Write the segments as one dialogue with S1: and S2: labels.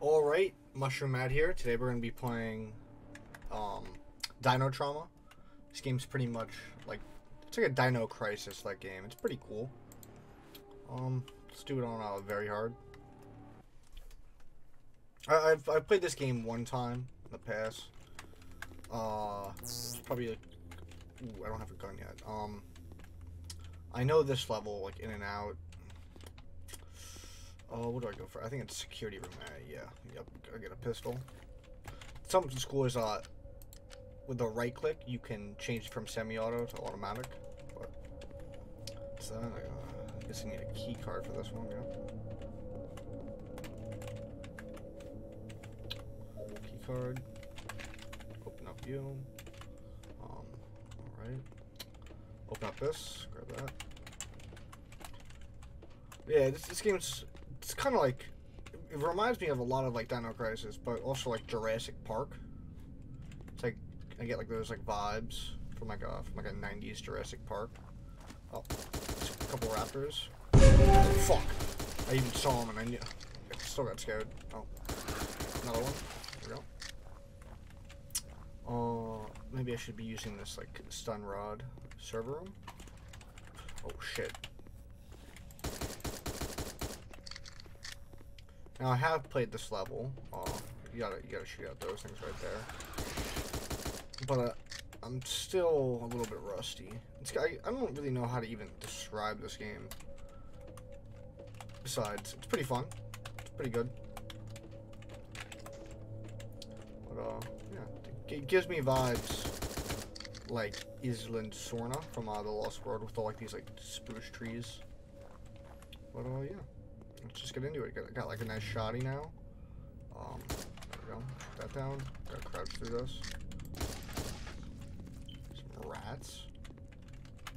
S1: Alright, Mushroom Matt here. Today we're going to be playing um, Dino Trauma. This game's pretty much like, it's like a Dino Crisis like game. It's pretty cool. Um, let's do it on uh, very hard. I, I've, I've played this game one time in the past. Uh, it's probably ooh, I don't have a gun yet. Um, I know this level like in and out. Oh, what do I go for? I think it's security room. Uh, yeah, yep. I get a pistol. Something cool is uh, with the right click, you can change from semi-auto to automatic. But so uh, I guess I need a key card for this one. Yeah. Key card. Open up you. Um. All right. Open up this. Grab that. Yeah, this, this game's it's kind of like it reminds me of a lot of like Dino Crisis, but also like Jurassic Park. It's like I get like those like vibes from like a from like a '90s Jurassic Park. Oh, a couple raptors. Oh, fuck! I even saw them and I knew. I still got scared. Oh, another one. There we go. Uh, maybe I should be using this like stun rod server room. Oh shit. Now I have played this level. Uh, you gotta you gotta shoot out those things right there. But uh, I'm still a little bit rusty. It's, I, I don't really know how to even describe this game. Besides, it's pretty fun. It's pretty good. But uh, yeah, it gives me vibes like Isla Sorna from uh, the Lost World with all like these like spruce trees. But uh, yeah. Let's just get into it. Got, got like a nice shoddy now. Um, there we go. Put that down. Gotta crouch through this. Some rats.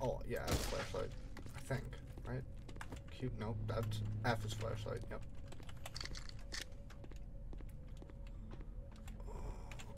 S1: Oh, yeah, that's flashlight. I think, right? Cute. Nope, that's F is flashlight. Yep.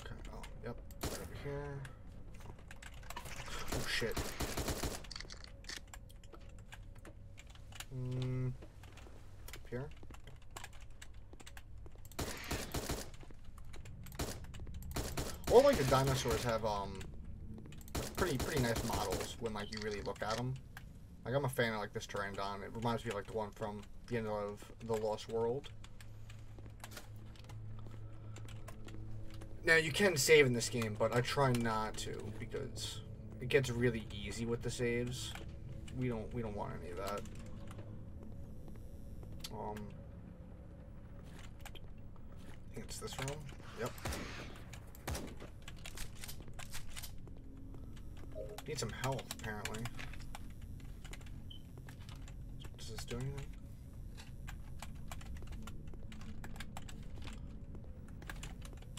S1: Okay. Oh, yep. Right over here. Oh shit. Hmm here. All like the dinosaurs have um pretty pretty nice models when like you really look at them. Like I'm a fan of like this Pteranodon. It reminds me of like the one from the end of the Lost World. Now you can save in this game, but I try not to because it gets really easy with the saves. We don't we don't want any of that. Um, I think it's this room. Yep. Need some health, apparently. Does this do anything?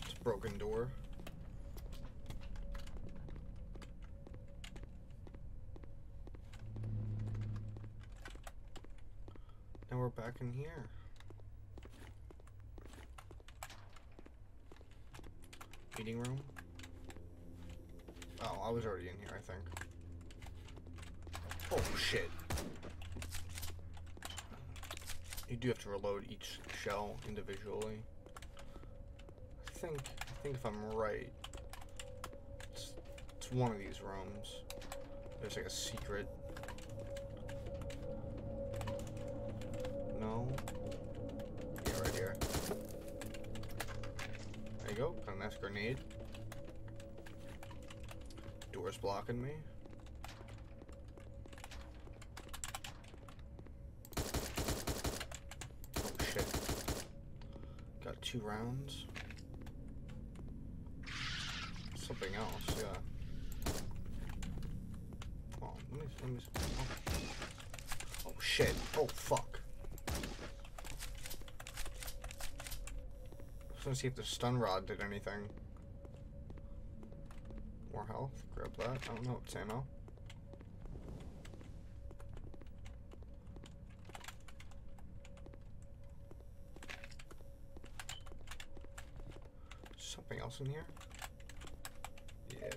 S1: It's a broken door. Now we're back in here. Meeting room? Oh, I was already in here, I think. Oh, shit. You do have to reload each shell individually. I think, I think if I'm right, it's, it's one of these rooms. There's like a secret Door's blocking me. Oh shit. Got two rounds. Something else, yeah. Oh, let me, let me, oh. oh shit. Oh fuck. Just want to see if the stun rod did anything. Health. Grab that. I don't know. It's ammo. Something else in here? Yeah.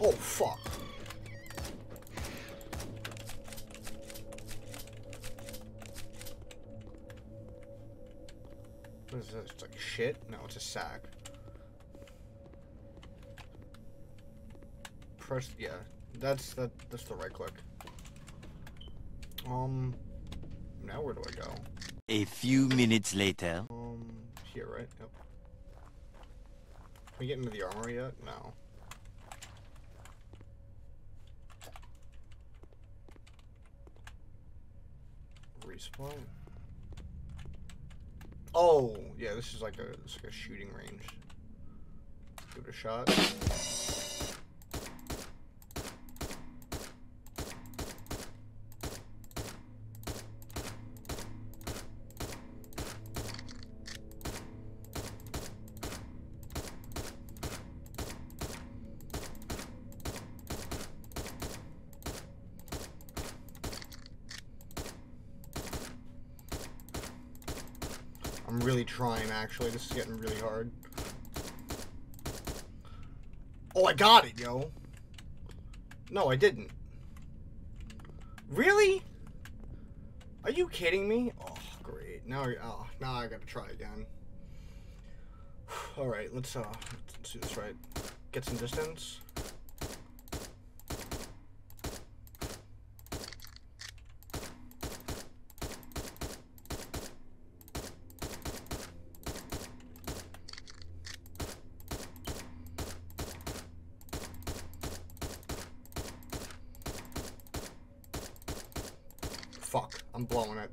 S1: Oh, fuck. It's like shit? No, it's a sack. Press, yeah. That's, that, that's the right click. Um, now where do I go?
S2: A few minutes later.
S1: Um, here, right? Yep. Can we get into the armory yet? No. Respawn? Oh, yeah, this is like a, like a shooting range. Give it a shot. I'm really trying, actually. This is getting really hard. Oh, I got it, yo. No, I didn't. Really? Are you kidding me? Oh, great. Now, oh, now I gotta try again. All right, let's uh, let's do this right. Get some distance. Fuck, I'm blowing it.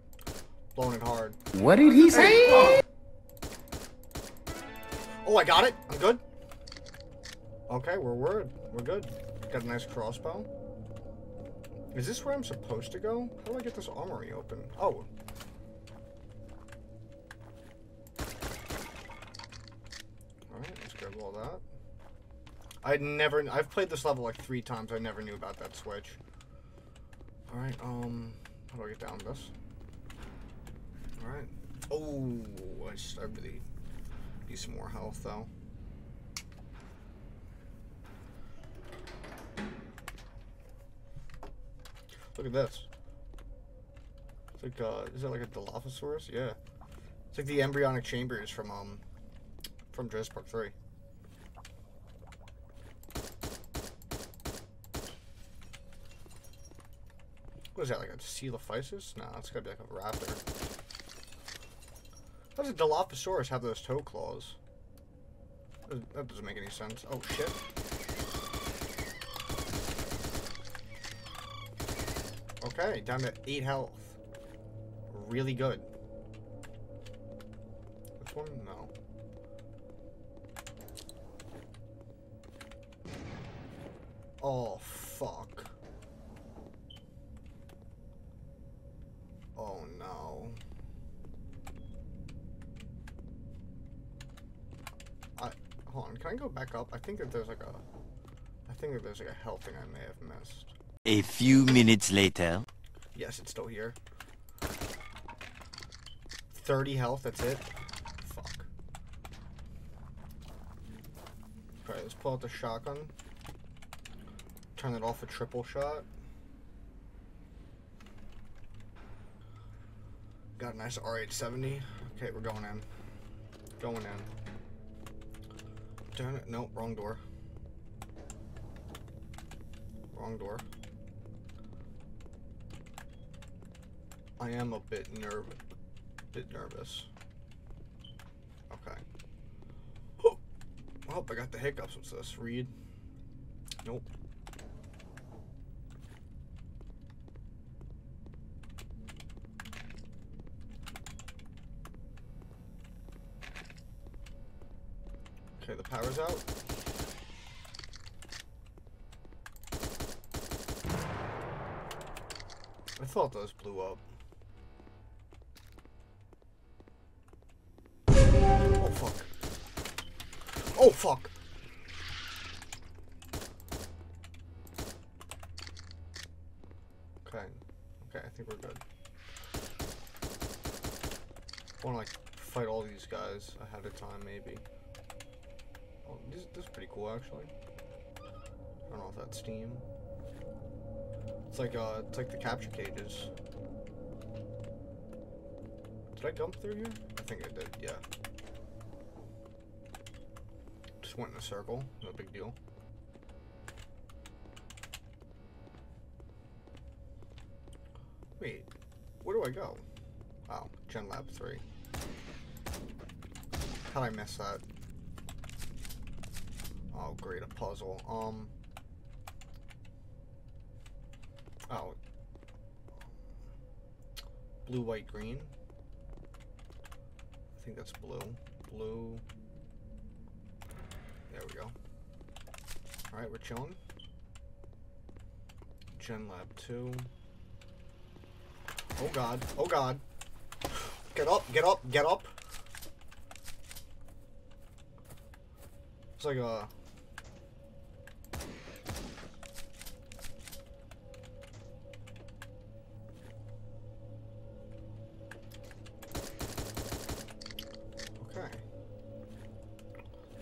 S1: Blowing it hard.
S3: What did he say?
S1: Oh, I got it. I'm good. Okay, we're we're we're good. Got a nice crossbow. Is this where I'm supposed to go? How do I get this armory open? Oh. Alright, let's grab all that. I'd never, I've played this level like three times. I never knew about that switch. Alright, um, how do I get down this? Alright. Oh, I, just, I really need some more health though. Look at this. It's like, uh, is that like a Dilophosaurus? Yeah. It's like the embryonic chambers from, um, from Jurassic Park 3. What is that, like a Coelophysis? No, it's gotta be like a raptor. How does a Dilophosaurus have those toe claws? That- doesn't make any sense. Oh, shit. Okay, down to 8 health. Really good. This one? No. Oh, fuck. Oh, no. I, hold on, can I go back up? I think that there's like a, I think that there's like a health thing I may have missed.
S2: A few minutes later.
S1: Yes, it's still here. 30 health, that's it? Fuck. Alright, let's pull out the shotgun. Turn it off a triple shot. Got a nice R870. Okay, we're going in. Going in. Turn it. Nope, wrong door. Wrong door. I am a bit nerv bit nervous. Okay. Oh, I got the hiccups. What's this? Read. Nope. Okay, the power's out. I thought those blew up. Oh fuck. Oh fuck. Okay. Okay, I think we're good. wanna like fight all these guys ahead of time maybe. This, this is pretty cool actually. I don't know if that's Steam. It's like uh it's like the capture cages. Did I jump through here? I think I did, yeah. Just went in a circle. No big deal. Wait, where do I go? Oh, Gen Lab 3. How'd I miss that? Oh, great, a puzzle. Um. Oh. Blue, white, green. I think that's blue. Blue. There we go. Alright, we're chilling. Gen Lab 2. Oh god. Oh god. Get up, get up, get up. It's like a.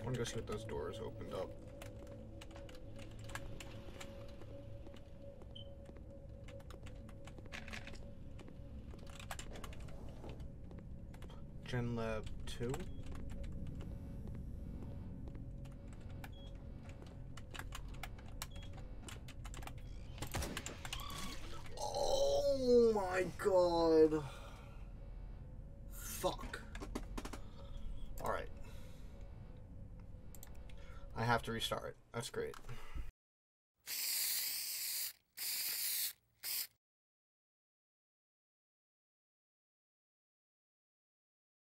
S1: want to go see what those doors opened up. Gen Lab 2. Oh my god. Fuck. Have to restart. That's great.